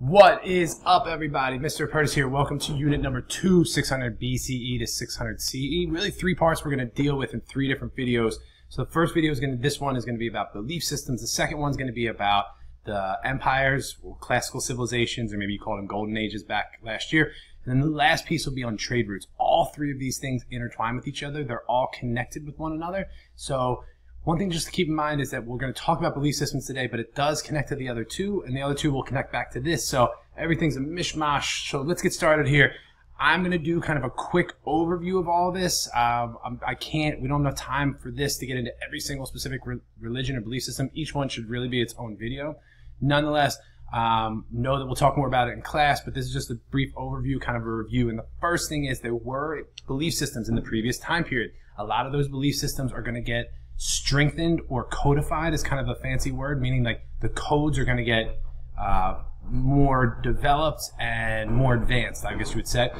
What is up, everybody? Mr. Curtis here. Welcome to unit number two, 600 BCE to 600 CE. Really, three parts we're going to deal with in three different videos. So the first video is going to, this one is going to be about belief systems. The second one is going to be about the empires, or classical civilizations, or maybe you called them golden ages back last year. And then the last piece will be on trade routes. All three of these things intertwine with each other. They're all connected with one another. So one thing just to keep in mind is that we're going to talk about belief systems today, but it does connect to the other two, and the other two will connect back to this. So everything's a mishmash. So let's get started here. I'm going to do kind of a quick overview of all this. Um, I can't, we don't have enough time for this to get into every single specific re religion or belief system. Each one should really be its own video. Nonetheless, um, know that we'll talk more about it in class, but this is just a brief overview, kind of a review. And the first thing is there were belief systems in the previous time period. A lot of those belief systems are going to get strengthened or codified is kind of a fancy word, meaning like the codes are going to get uh, more developed and more advanced, I guess you would say.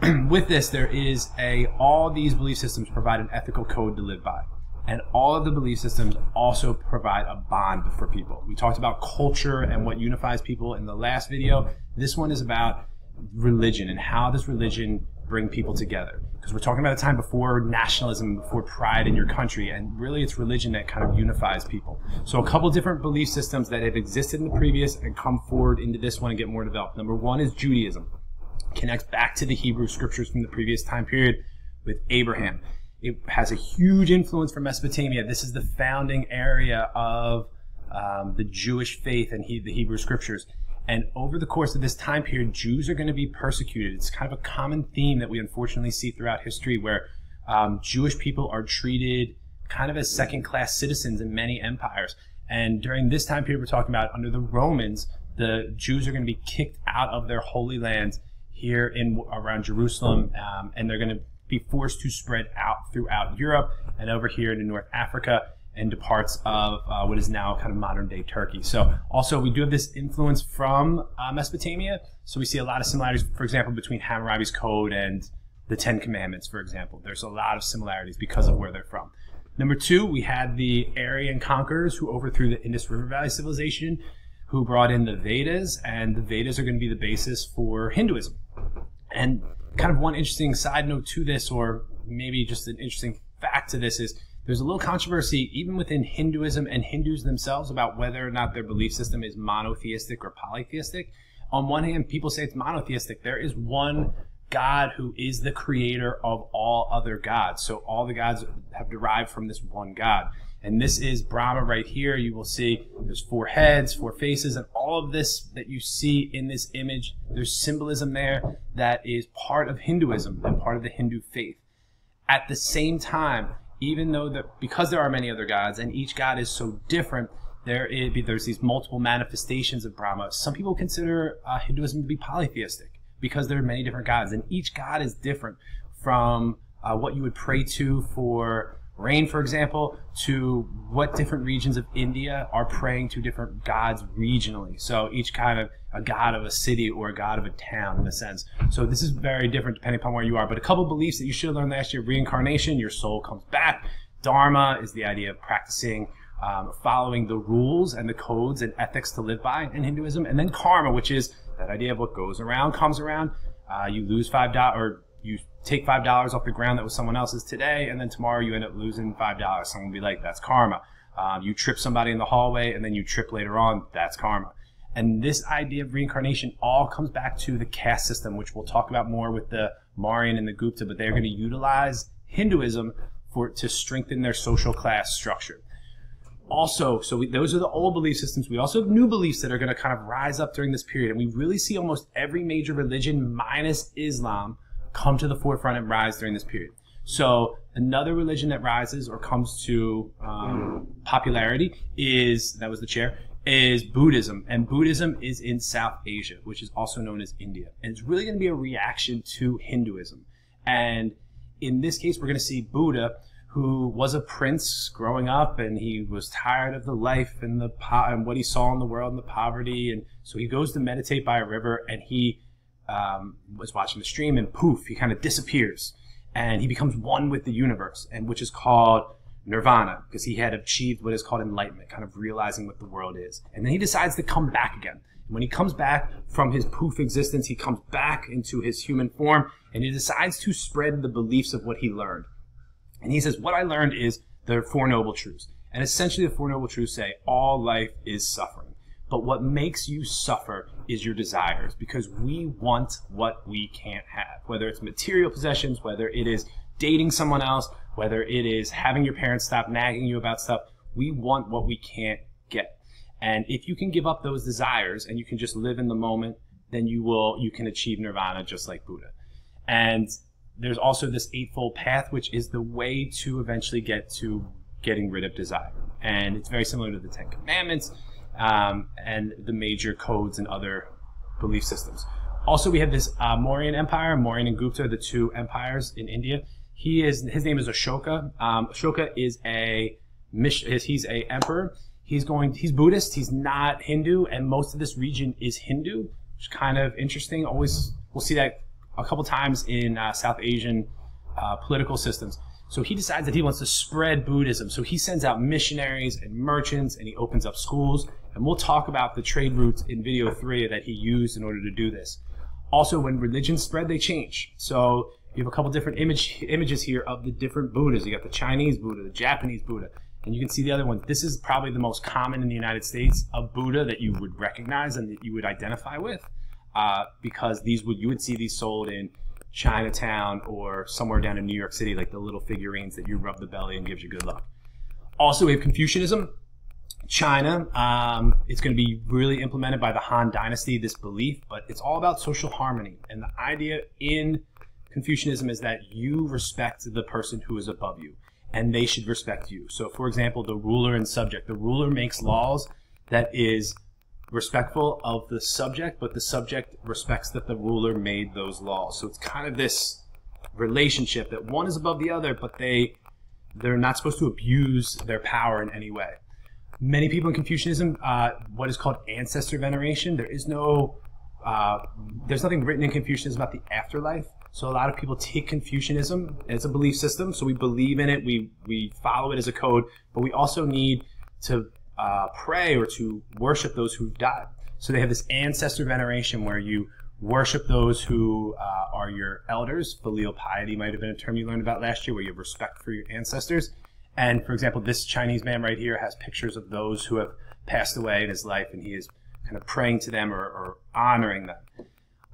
With this, there is a, all these belief systems provide an ethical code to live by. And all of the belief systems also provide a bond for people. We talked about culture and what unifies people in the last video. This one is about religion and how does religion bring people together because we're talking about a time before nationalism, before pride in your country, and really it's religion that kind of unifies people. So a couple different belief systems that have existed in the previous and come forward into this one and get more developed. Number one is Judaism. Connects back to the Hebrew scriptures from the previous time period with Abraham. It has a huge influence from Mesopotamia. This is the founding area of um, the Jewish faith and he, the Hebrew scriptures. And over the course of this time period, Jews are going to be persecuted. It's kind of a common theme that we unfortunately see throughout history where um, Jewish people are treated kind of as second class citizens in many empires. And during this time period we're talking about, under the Romans, the Jews are going to be kicked out of their holy lands here in around Jerusalem, um, and they're going to be forced to spread out throughout Europe and over here into North Africa into parts of uh, what is now kind of modern day Turkey. So also we do have this influence from uh, Mesopotamia. So we see a lot of similarities, for example, between Hammurabi's code and the Ten Commandments, for example. There's a lot of similarities because of where they're from. Number two, we had the Aryan conquerors who overthrew the Indus River Valley civilization, who brought in the Vedas, and the Vedas are going to be the basis for Hinduism. And kind of one interesting side note to this, or maybe just an interesting fact to this, is there's a little controversy even within Hinduism and Hindus themselves about whether or not their belief system is monotheistic or polytheistic. On one hand, people say it's monotheistic. There is one God who is the creator of all other gods. So all the gods have derived from this one God. And this is Brahma right here. You will see there's four heads, four faces, and all of this that you see in this image, there's symbolism there that is part of Hinduism and part of the Hindu faith. At the same time, even though that because there are many other gods and each god is so different, there there's these multiple manifestations of Brahma. Some people consider uh, Hinduism to be polytheistic because there are many different gods, and each god is different from uh, what you would pray to for rain, for example, to what different regions of India are praying to different gods regionally. So each kind of a god of a city or a god of a town in a sense. So this is very different depending upon where you are. But a couple beliefs that you should learn last year: reincarnation, your soul comes back. Dharma is the idea of practicing. Um, following the rules and the codes and ethics to live by in Hinduism, and then karma, which is that idea of what goes around comes around. Uh, you lose five dollars, or you take five dollars off the ground that was someone else's today, and then tomorrow you end up losing five dollars. Someone will be like, "That's karma." Um, you trip somebody in the hallway, and then you trip later on. That's karma. And this idea of reincarnation all comes back to the caste system, which we'll talk about more with the Mauryan and the Gupta, but they're going to utilize Hinduism for to strengthen their social class structure. Also, so we, those are the old belief systems. We also have new beliefs that are going to kind of rise up during this period, and we really see almost every major religion minus Islam come to the forefront and rise during this period. So another religion that rises or comes to um, popularity is that was the chair is Buddhism, and Buddhism is in South Asia, which is also known as India, and it's really going to be a reaction to Hinduism. And in this case, we're going to see Buddha, who was a prince growing up, and he was tired of the life and the po- and what he saw in the world and the poverty, and so he goes to meditate by a river, and he um, was watching the stream, and poof, he kind of disappears, and he becomes one with the universe, and which is called nirvana, because he had achieved what is called enlightenment, kind of realizing what the world is. And then he decides to come back again. And When he comes back from his poof existence, he comes back into his human form and he decides to spread the beliefs of what he learned. And he says, What I learned is the Four Noble Truths. And essentially, the Four Noble Truths say all life is suffering. But what makes you suffer is your desires because we want what we can't have, whether it's material possessions, whether it is dating someone else, whether it is having your parents stop nagging you about stuff. We want what we can't get. And if you can give up those desires and you can just live in the moment, then you will, you can achieve nirvana just like Buddha. And there's also this eightfold path, which is the way to eventually get to getting rid of desire. And it's very similar to the Ten Commandments um, and the major codes and other belief systems. Also, we have this uh, Mauryan Empire, Mauryan and Gupta, the two empires in India. He is his name is Ashoka. Um, Ashoka is a he's a emperor. He's going he's Buddhist. He's not Hindu, and most of this region is Hindu, which is kind of interesting. Always we'll see that a couple times in uh, South Asian uh, political systems. So he decides that he wants to spread Buddhism. So he sends out missionaries and merchants and he opens up schools. And we'll talk about the trade routes in video three that he used in order to do this. Also, when religions spread, they change. So you have a couple different image, images here of the different Buddhas. You got the Chinese Buddha, the Japanese Buddha, and you can see the other ones. This is probably the most common in the United States a Buddha that you would recognize and that you would identify with, uh, because these would you would see these sold in Chinatown or somewhere down in New York City, like the little figurines that you rub the belly and gives you good luck. Also, we have Confucianism. China, um, it's going to be really implemented by the Han Dynasty, this belief, but it's all about social harmony. And the idea in Confucianism is that you respect the person who is above you, and they should respect you. So, for example, the ruler and subject. The ruler makes laws that is respectful of the subject, but the subject respects that the ruler made those laws. So it's kind of this relationship that one is above the other, but they they're not supposed to abuse their power in any way. Many people in Confucianism, uh, what is called ancestor veneration, there is no, uh, there's nothing written in Confucianism about the afterlife. So a lot of people take Confucianism as a belief system. So we believe in it, we we follow it as a code, but we also need to uh, pray or to worship those who've died. So they have this ancestor veneration where you worship those who uh, are your elders. Filial piety might have been a term you learned about last year, where you have respect for your ancestors. And for example, this Chinese man right here has pictures of those who have passed away in his life, and he is kind of praying to them or, or honoring them.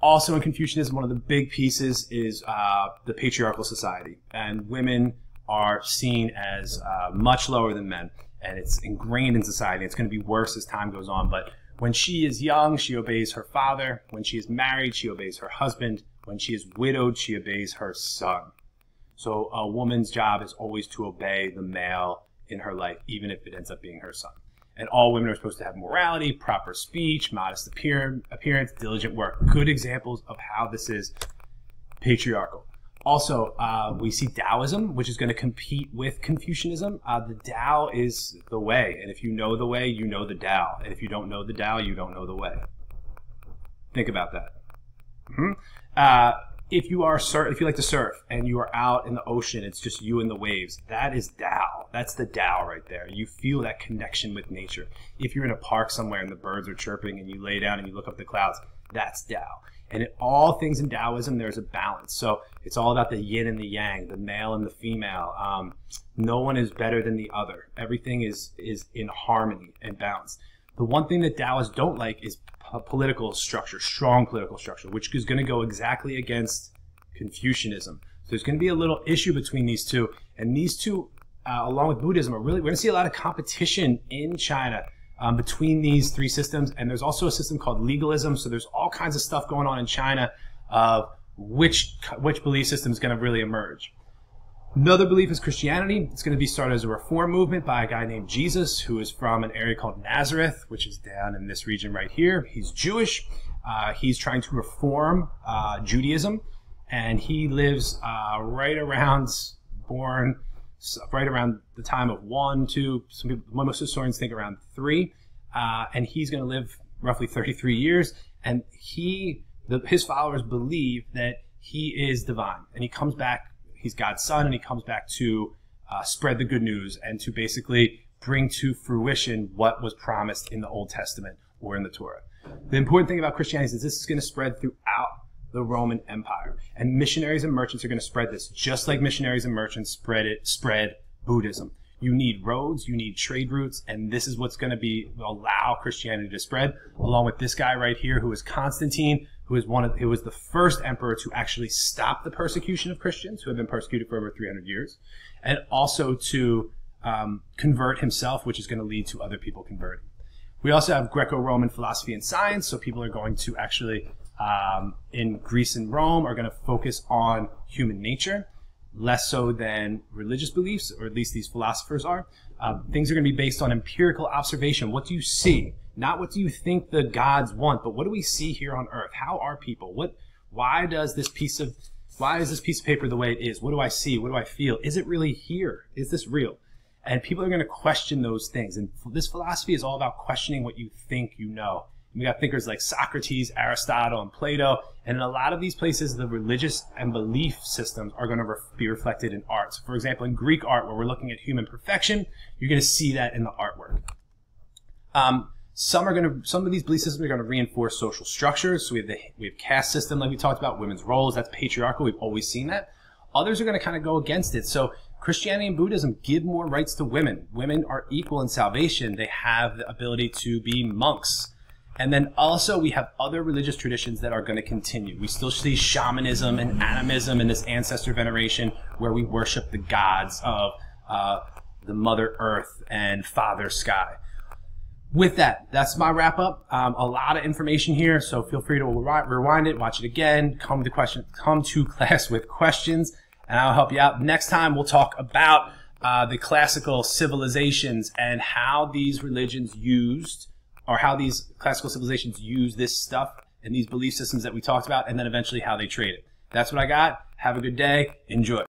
Also, in Confucianism, one of the big pieces is uh, the patriarchal society, and women are seen as uh, much lower than men and it's ingrained in society. It's going to be worse as time goes on. But when she is young, she obeys her father. When she is married, she obeys her husband. When she is widowed, she obeys her son. So a woman's job is always to obey the male in her life, even if it ends up being her son. And all women are supposed to have morality, proper speech, modest appearance, diligent work. Good examples of how this is patriarchal. Also, uh, we see Taoism, which is going to compete with Confucianism. Uh, the Tao is the way, and if you know the way, you know the Tao, and if you don't know the Tao, you don't know the way. Think about that. Mm-hmm. Uh, if you are sur- if you like to surf and you are out in the ocean, it's just you and the waves. That is Tao. That's the Tao right there. You feel that connection with nature. If you're in a park somewhere and the birds are chirping and you lay down and you look up the clouds, that's Tao. And in all things in Taoism, there's a balance. So it's all about the yin and the yang, the male and the female. Um, no one is better than the other. Everything is is in harmony and balance. The one thing that Taoists don't like is political structure, strong political structure, which is going to go exactly against Confucianism. So there's going to be a little issue between these two, and these two, uh, along with Buddhism, are really we're going to see a lot of competition in China um, between these three systems. And there's also a system called legalism. So there's all kinds of stuff going on in China of which which belief system is going to really emerge. Another belief is Christianity. It's going to be started as a reform movement by a guy named Jesus, who is from an area called Nazareth, which is down in this region right here. He's Jewish. Uh, he's trying to reform uh, Judaism, and he lives uh, right around born right around the time of one, two, some people, most historians think around three, uh, and he's going to live roughly 33 years. And he, the, his followers believe that he is divine, and he comes back. He's God's son, and he comes back to uh, spread the good news and to basically bring to fruition what was promised in the Old Testament or in the Torah. The important thing about Christianity is this is going to spread throughout the Roman Empire. And missionaries and merchants are going to spread this, just like missionaries and merchants spread it, spread Buddhism. You need roads, you need trade routes, and this is what's going to be allow Christianity to spread. Along with this guy right here, who is Constantine, who is one of who was the first emperor to actually stop the persecution of Christians, who have been persecuted for over 300 years, and also to um, convert himself, which is going to lead to other people converting. We also have Greco-Roman philosophy and science, so people are going to actually um, in Greece and Rome are going to focus on human nature, less so than religious beliefs, or at least these philosophers are. Uh, things are going to be based on empirical observation. What do you see? Not what do you think the gods want, but what do we see here on Earth? How are people? What? Why does this piece of why is this piece of paper the way it is? What do I see? What do I feel? Is it really here? Is this real? And people are going to question those things. And this philosophy is all about questioning what you think you know. We got thinkers like Socrates, Aristotle, and Plato. And in a lot of these places, the religious and belief systems are going to be reflected in art. So for example, in Greek art, where we're looking at human perfection, you're going to see that in the artwork. Um, some are going to, some of these belief systems are going to reinforce social structures. So we have the, we have caste system, like we talked about, women's roles. That's patriarchal. We've always seen that. Others are going to kind of go against it. So Christianity and Buddhism give more rights to women. Women are equal in salvation. They have the ability to be monks and then also we have other religious traditions that are going to continue. We still see shamanism and animism and this ancestor veneration where we worship the gods of uh, the Mother Earth and Father Sky. With that, that's my wrap up. Um, a lot of information here, so feel free to rewind it, watch it again, come to question, come to class with questions, and I'll help you out. Next time we'll talk about uh, the classical civilizations and how these religions used or how these classical civilizations use this stuff and these belief systems that we talked about, and then eventually how they trade it. That's what I got. Have a good day. Enjoy.